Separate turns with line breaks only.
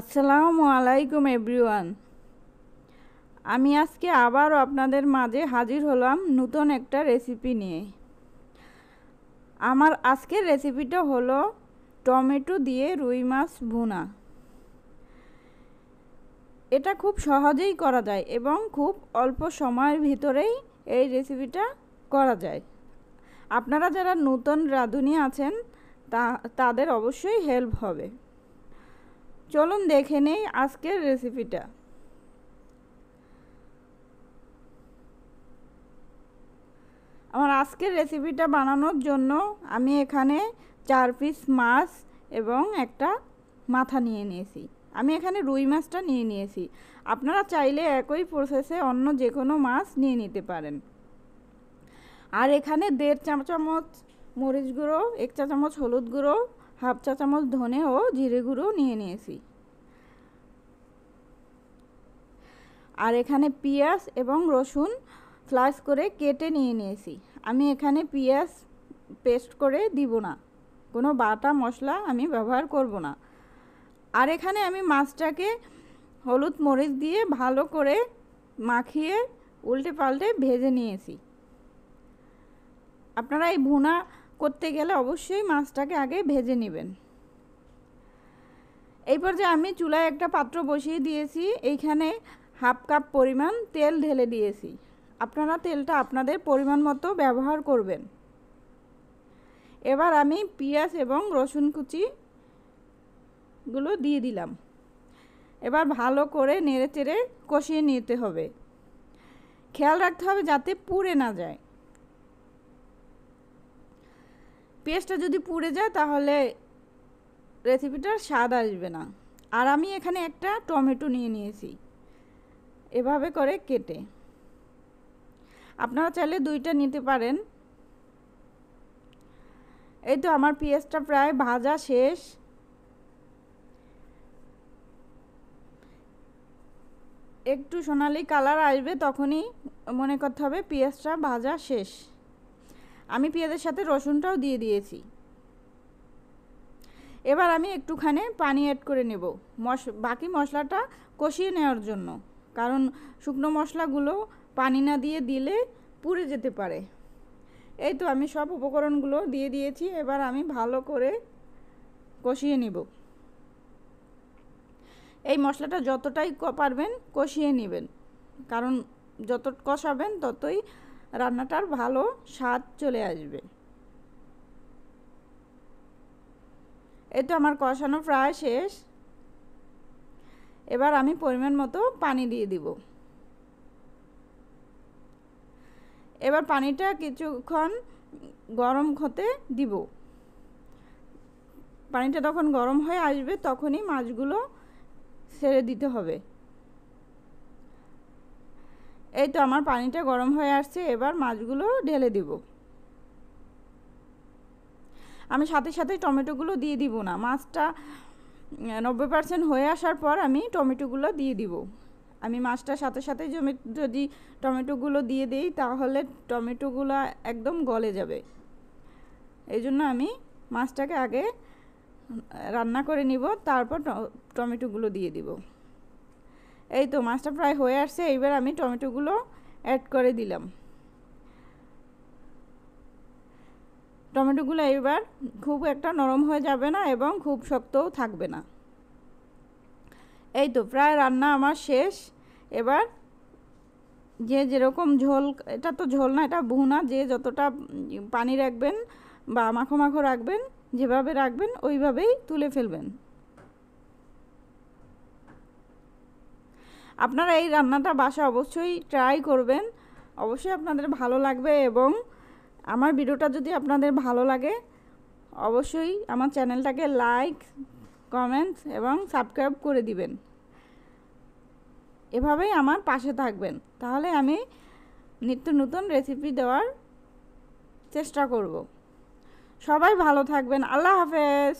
আসসালামু আলাইকুম এভরিওয়ান। আমি আজকে আবারও আপনাদের মাঝে হাজির হলাম নতুন একটা রেসিপি নিয়ে। আমার আজকের রেসিপিটা হলো টমেটো দিয়ে রুই মাছ ভুনা। এটা খুব সহজেই করা যায় এবং খুব অল্প সময়ের ভিতরেই এই রেসিপিটা করা যায়। আপনারা যারা নতুন রাঁধুনি আছেন, তা, তাদের অবশ্যই হেল্প হবে। চলুন দেখে নেই আজকের রেসিপিটা আমার আজকের রেসিপিটা বানানোর জন্য আমি এখানে চার পিস মাছ এবং একটা মাথা নিয়ে নিয়েছি। আমি এখানে রুই মাছটা নিয়ে নিয়েছি। আপনারা চাইলে একই প্রসেসে অন্য যে কোনো মাছ নিয়ে নিতে পারেন। আর এখানে দেড় চা চামচ মরিচ গুঁড়ো, এক চা চামচ হলুদ গুঁড়ো হাফ চা চামচ ধনে ও জিরে গুঁড়ো নিয়ে নিয়েছি। আর এখানে পেঁয়াজ এবং রসুন স্লাইস করে কেটে নিয়ে নিয়েছি। আমি এখানে পেঁয়াজ পেস্ট করে দিব না। কোনো বাটা মশলা আমি ব্যবহার করব না। আর এখানে আমি মাছটাকে হলুদ মরিচ দিয়ে ভালো করে মাখিয়ে উল্টে পাল্টে ভেজে নিয়েছি। আপনারা এই ভুনা করতে গেলে অবশ্যই মাছটাকে আগে ভেজে নেবেন। এই পর্যায়ে আমি চুলায় একটা পাত্র বসিয়ে দিয়েছি। এইখানে হাফ কাপ পরিমাণ তেল ঢেলে দিয়েছি। আপনারা তেলটা আপনাদের পরিমাণ মতো ব্যবহার করবেন। এবার আমি পেঁয়াজ এবং রসুন কুচিগুলো দিয়ে দিলাম। এবার ভালো করে নেড়ে চেড়ে কষিয়ে নিতে হবে। খেয়াল রাখতে হবে যাতে পুড়ে না যায়। পেঁয়াজটা যদি পুড়ে যায় তাহলে রেসিপিটার স্বাদ আসবে না। আর আমি এখানে একটা টমেটো নিয়ে নিয়েছি। এভাবে করে কেটে। আপনারা চাইলে দুইটা নিতে পারেন। এই তো আমার পেঁয়াজটা প্রায় ভাজা শেষ। একটু সোনালি কালার আসবে তখনই মনে করতে হবে পেঁয়াজটা ভাজা শেষ। আমি পেঁয়াজের সাথে রসুনটাও দিয়ে দিয়েছি। এবার আমি একটুখানি পানি অ্যাড করে নেব। মশ, বাকি মশলাটা কষিয়ে নেওয়ার জন্য। কারণ শুকনো মশলাগুলো পানি না দিয়ে দিলে পুড়ে যেতে পারে। এই তো আমি সব উপকরণগুলো দিয়ে দিয়েছি। এবার আমি ভালো করে কষিয়ে নিব। এই মশলাটা যতটাই পারবেন কষিয়ে নেবেন। কারণ যত, কষাবেন ততই রান্নাটার ভালো স্বাদ চলে আসবে। এই তো আমার কষানো প্রায় শেষ। এবার আমি পরিমাণ মতো পানি দিয়ে দিব। এবার পানিটা কিছুক্ষণ গরম হতে দিব। পানিটা তখন গরম হয়ে আসবে, তখনই মাছগুলো ছেড়ে দিতে হবে। এই তো আমার পানিটা গরম হয়ে আসছে, এবার মাছগুলো ঢেলে দিব। আমি সাথে সাথে টমেটোগুলো দিয়ে দিব না, মাছটা নব্বই পার্সেন্ট হয়ে আসার পর আমি টমেটোগুলো দিয়ে দিব। আমি মাছটার সাথে সাথে জমি, যদি টমেটোগুলো দিয়ে দিই তাহলে টমেটোগুলো একদম গলে যাবে। এই জন্য আমি মাছটাকে আগে রান্না করে নিব, তারপর টমেটোগুলো দিয়ে দিব। এই তো মাছটা প্রায় হয়ে আসছে, এইবার আমি টমেটোগুলো অ্যাড করে দিলাম। টমেটোগুলো এবার খুব একটা নরম হয়ে যাবে না এবং খুব শক্তও থাকবে না। এই তো প্রায় রান্না আমার শেষ। এবার যে যেরকম ঝোল, এটা তো ঝোল না, এটা ভুনা, যে যতটা পানি রাখবেন বা মাখো মাখো রাখবেন, যেভাবে রাখবেন, ওইভাবেই তুলে ফেলবেন। আপনারা এই রান্নাটা বাসা অবশ্যই ট্রাই করবেন। অবশ্যই আপনাদের ভালো লাগবে এবং আমার ভিডিওটা যদি আপনাদের ভালো লাগে, অবশ্যই আমার চ্যানেলটাকে লাইক কমেন্টস এবং সাবস্ক্রাইব করে দিবেন। এভাবেই আমার পাশে থাকবেন। তাহলে আমি নিত্য নতুন রেসিপি দেওয়ার চেষ্টা করব। সবাই ভালো থাকবেন। আল্লাহ হাফেজ।